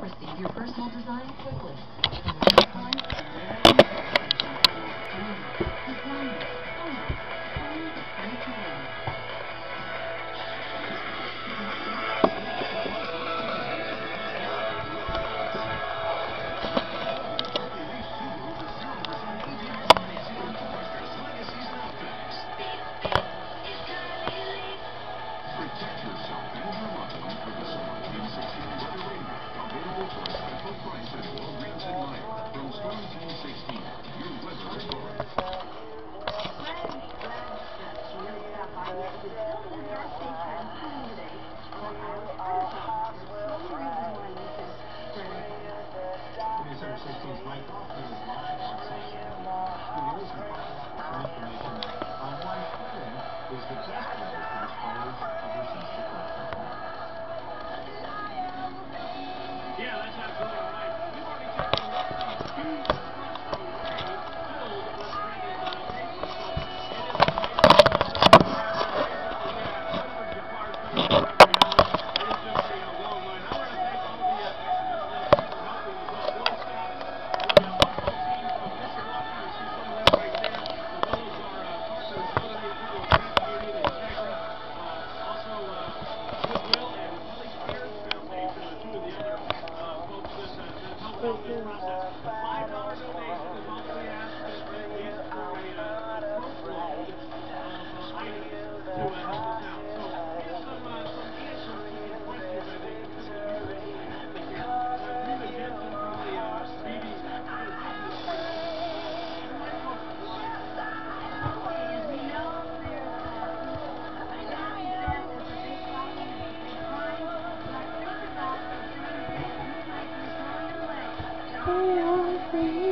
Receive your personal design checklist. Design. Design. systems might be live on site. Studios and information on why shredding is the best way They are free.